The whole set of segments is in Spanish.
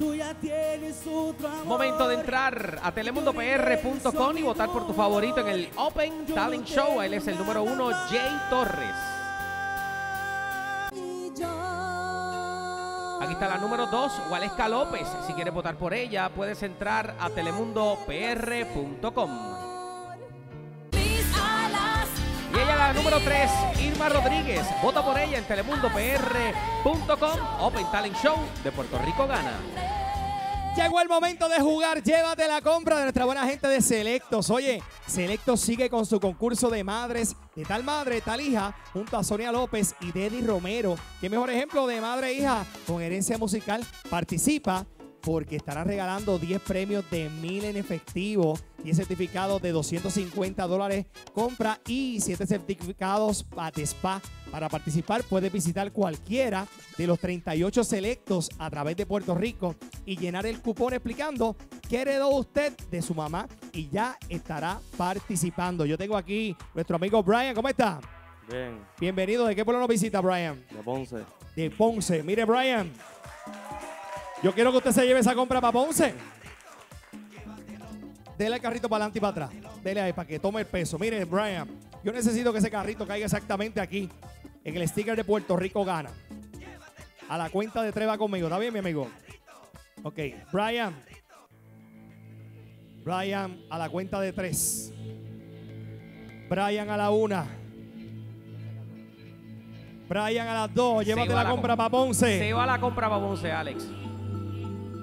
tú ya tienes otro amor. Momento de entrar a telemundopr.com y votar por tu favorito en el Open Talent Show. Él es el número uno, Jay Torres. Aquí está la número 2, Waleska López. Si quieres votar por ella, puedes entrar a telemundopr.com. número 3, Irma Rodríguez. Vota por ella en telemundopr.com. Open Talent Show de Puerto Rico gana. Llegó el momento de jugar. Llévate la compra de nuestra buena gente de Selectos. Oye, Selectos sigue con su concurso de madres de tal madre, tal hija, junto a Sonia López y Deddy Romero. Qué mejor ejemplo de madre e hija con herencia musical. Participa porque estarán regalando 10 premios de 1000 en efectivo, 10 certificados de 250 dólares compra y 7 certificados de spa. Para participar puedes visitar cualquiera de los 38 selectos a través de Puerto Rico y llenar el cupón explicando qué heredó usted de su mamá y ya estará participando. Yo tengo aquí nuestro amigo Brian, ¿cómo está? Bien, Bienvenido, ¿de qué pueblo nos visita Brian? de Ponce. de Ponce. Mire, Brian, yo quiero que usted se lleve esa compra para Ponce. Dele el carrito para adelante y para atrás. Dele ahí para que tome el peso. Mire, Brian, yo necesito que ese carrito caiga exactamente aquí, en el sticker de Puerto Rico Gana. A la cuenta de tres va conmigo. ¿Está bien, mi amigo? Ok, Brian. Brian, a la cuenta de tres. Brian a la una. Brian a las dos. Llévate va la la compra com- para Ponce. Se va la compra para Ponce, Alex.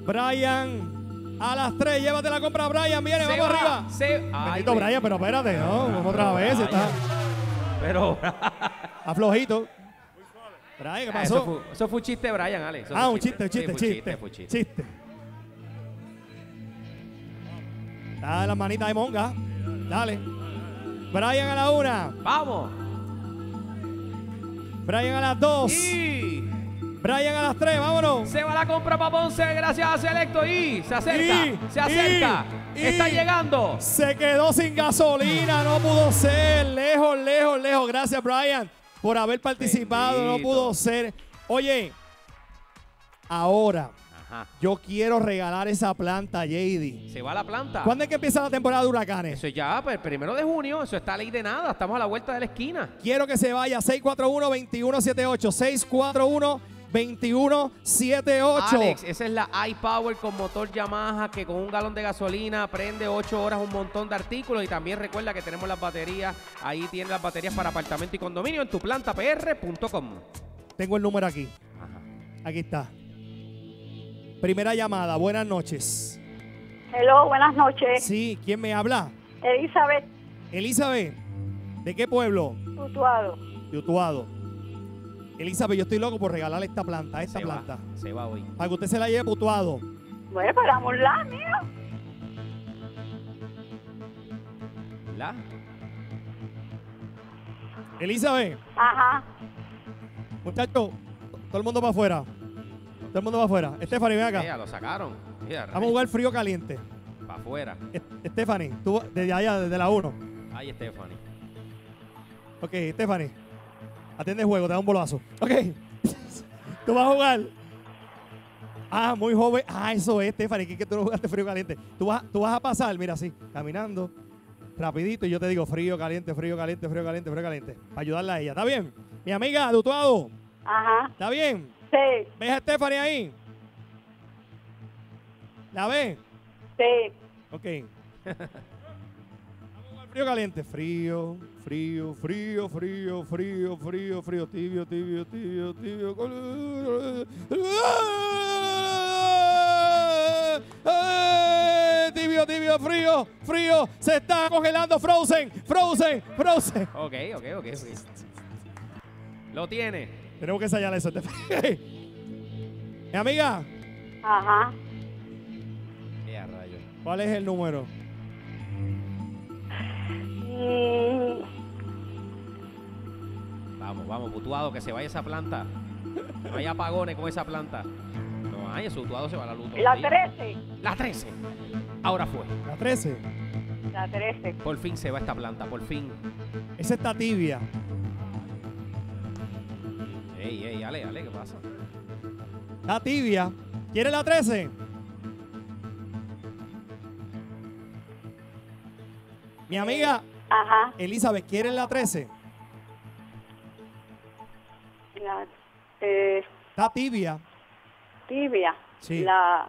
Brian, a las 3, llévate la compra, Brian, viene, Se vamos va, arriba. se- Ay, Brian, pero espérate, no, vamos otra vez, está Pero. aflojito. Brian, ¿qué pasó? Eso fue, eso fue un chiste, Brian, Alex. Eso ah, un chiste, Sí, chiste, fue chiste, fue un chiste. chiste. Dale las manitas de monga, dale. Brian a la una, Vamos. Brian a las dos, Y Brian a las tres, vámonos. se va la compra para Ponce gracias a Selecto. Y se acerca, Y, se acerca. y, está y. llegando. Se quedó sin gasolina, no pudo ser. Lejos, lejos, lejos. Gracias, Brian, por haber participado. No pudo ser. Oye, ahora Ajá. yo quiero regalar esa planta, JD. Se va la planta. ¿Cuándo es que empieza la temporada de huracanes? Eso ya, pues, el primero de junio, eso está ley de nada. Estamos a la vuelta de la esquina. Quiero que se vaya 641-2178. 641-2178. Alex, esa es la iPower con motor Yamaha que con un galón de gasolina prende 8 horas un montón de artículos y también recuerda que tenemos las baterías, ahí tiene las baterías para apartamento y condominio en tu plantapr.com. Tengo el número aquí. Ajá. Aquí está. Primera llamada. Buenas noches. Hello, buenas noches. Sí, ¿quién me habla? Elizabeth Elizabeth, ¿de qué pueblo? Tutuado. De Utuado. Elizabeth, yo estoy loco por regalarle esta planta, esta Se va, planta. se va hoy. Para que usted se la lleve a Utuado. Bueno, pues la mío. ¿La? Elizabeth, Ajá. muchacho, todo el mundo para afuera. Todo el mundo para afuera. Stephanie, ven acá. Mira, lo sacaron. Mira, Vamos a jugar frío caliente. Para afuera. Stephanie, tú desde allá, desde la 1. Ay, Stephanie. Ok, Stephanie. Atiende el juego, te da un bolazo. Ok. tú vas a jugar. Ah, muy joven. Ah, eso es, Stephanie, que, es que tú no jugaste frío caliente. Tú vas, tú vas a pasar, mira así, caminando, rapidito, y yo te digo frío, caliente, frío, caliente, frío, caliente, frío, caliente. Para ayudarla a ella. ¿Está bien? Mi amiga, Dutuado. Ajá. ¿Está bien? Sí, ¿Ves a Stephanie ahí? ¿La ves? sí. Ok. Frío caliente. Frío, frío, frío, frío, frío, frío, frío, tibio, tibio, tibio, tibio. ¡Eh! Tibio, tibio, frío, frío. Se está congelando. Frozen, frozen, frozen. Ok, ok, ok. ok. Lo tiene. Tenemos que ensayar eso. Mi amiga, Ajá. ¿cuál es el número? Vamos, vamos, putuado, que se vaya esa planta. No hay apagones con esa planta. No hay, ese putuado se va a la luz. La 13. La 13. Ahora fue. La 13. La 13. Por fin se va esta planta, por fin. Esa está tibia. Ey, ey, ale, ale, ¿qué pasa? La tibia. ¿Quiere la 13? Mi amiga, Ajá. Elizabeth, ¿quieres la 13? La, eh, Está tibia. tibia. Sí. La,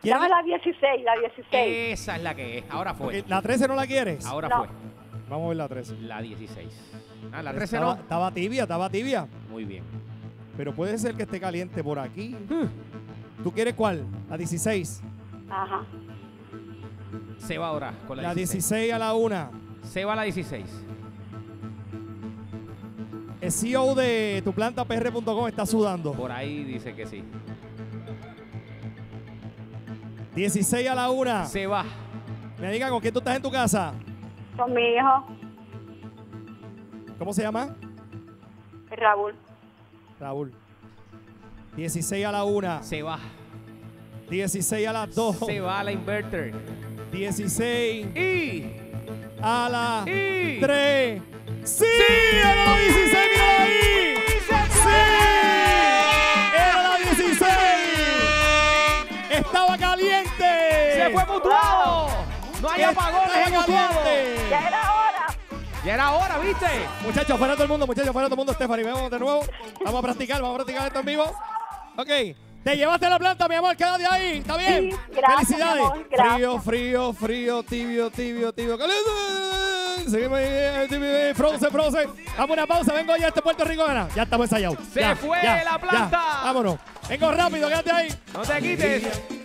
¿Quieres dame la 16, la 16. Esa es la que es. Ahora fue. Ok, ¿La 13 no la quieres? Ahora No. fue. Vamos a ver la 13. La 16. Ah, la 13 estaba, no. estaba tibia, estaba tibia. Muy bien. Pero puede ser que esté caliente por aquí. Hmm. ¿Tú quieres cuál? La 16. Ajá. Se va ahora con la, La 16. 16 a la 1. Se va la 16. El CEO de tuplantapr.com está sudando. Por ahí dice que sí. 16 a la 1. Se va. Me diga con quién tú estás en tu casa. Con mi hijo, ¿Cómo se llama? Raúl. Raúl. 16 a la 1. Se va. 16 a las 2. Se va la inverter. 16 Y. a la Y. 3. ¡Sí! ¡Era la 16! ¡Mira ahí! ¡Sí! ¡Era la 16! ¡Estaba caliente! ¡Se fue mutuado! ¡No hay Estaba apagones en mutuado! caliente. Ya era hora. Ya era hora, ¿viste? Muchachos, fuera todo el mundo, muchachos, fuera todo el mundo. Stephanie, vamos de nuevo. Vamos a practicar, vamos a practicar esto en vivo. Ok. Te llevaste la planta, mi amor, quédate ahí. ¿Está bien? Sí, gracias, Felicidades. mi amor, gracias. Frío, frío, frío, tibio, tibio, tibio. caliente. Seguimos ahí, eh, tibio, eh, frozen, frozen. Vamos a una pausa. Vengo ya este Puerto Rico. gana. Ya estamos ensayados. Se Ya, fue ya, la ya. planta. Vámonos. Vengo rápido, quédate ahí. No te quites.